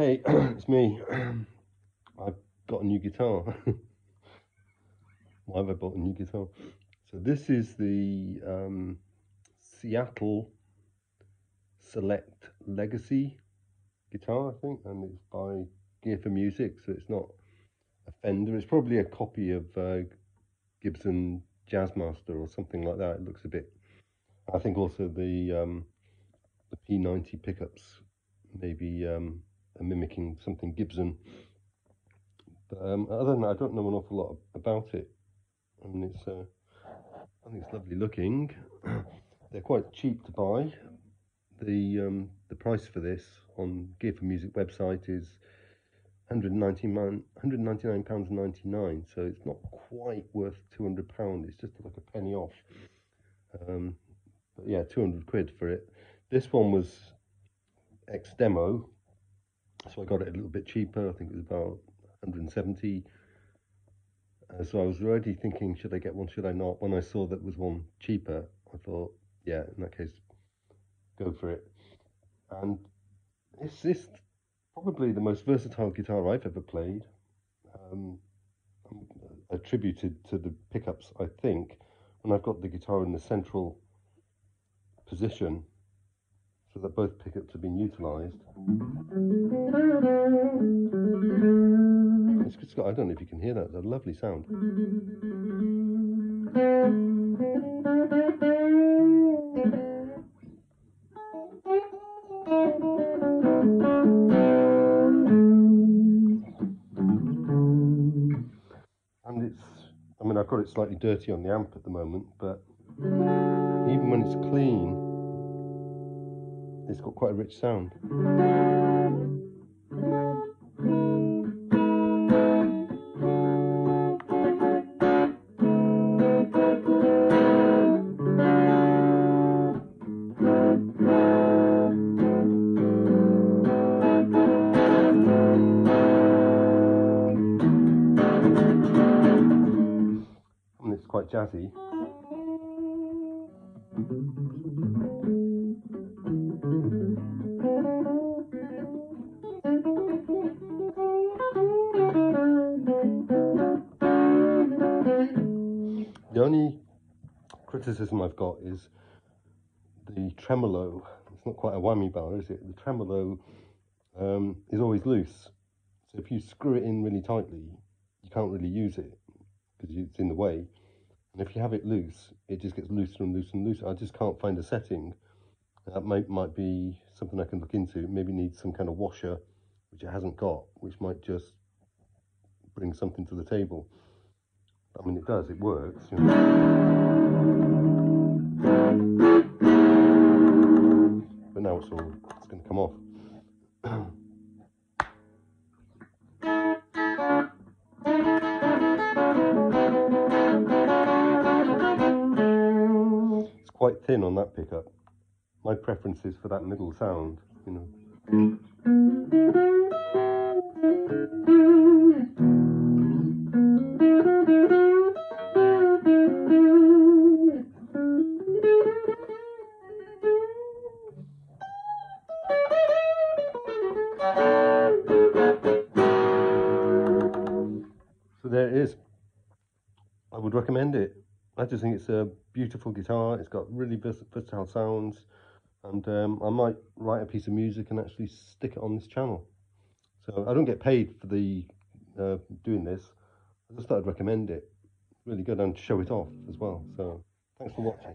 Hey, it's me. I've got a new guitar. Why have I bought a new guitar? So this is the um, Seattle Select Legacy guitar, I think, and it's by Gear for Music, so it's not a Fender. It's probably a copy of uh, Gibson Jazzmaster or something like that. It looks a bit. I think also the um, the P90 pickups maybe um, mimicking something Gibson. But um, other than that, I don't know an awful lot about it. I mean, it's uh, I think it's lovely looking. They're quite cheap to buy. The um, the price for this on Gear for Music website is 199 pounds 99 so it's not quite worth 200 pound it's just like a penny off um, but yeah 200 quid for it this one was ex demo so I got it a little bit cheaper. I think it was about 170 uh, so I was already thinking should I get one should I not? When I saw that was one cheaper I thought yeah in that case go for it. And it's just probably the most versatile guitar I've ever played. Um, attributed to the pickups, I think, when I've got the guitar in the central position so that both pickups have been utilised. It's, got, I don't know if you can hear that, it's a lovely sound. and it's I mean I've got it slightly dirty on the amp at the moment but even when it's clean it's got quite a rich sound and it's quite jazzy. The only criticism I've got is the tremolo. It's not quite a whammy bar, is it? The tremolo um, is always loose. So if you screw it in really tightly, you can't really use it because it's in the way. And if you have it loose, it just gets looser and looser and looser. I just can't find a setting. That might, might be something I can look into. Maybe needs some kind of washer, which it hasn't got, which might just bring something to the table. I mean, it does, it works. You know. But now it's all, it's going to come off. It's quite thin on that pickup. My preference is for that middle sound, you know. There it is. I would recommend it. I just think it's a beautiful guitar. It's got really versatile sounds, and um, I might write a piece of music and actually stick it on this channel. So I don't get paid for the uh, doing this. I just thought I'd recommend it. Really good and show it off as well. So thanks for watching.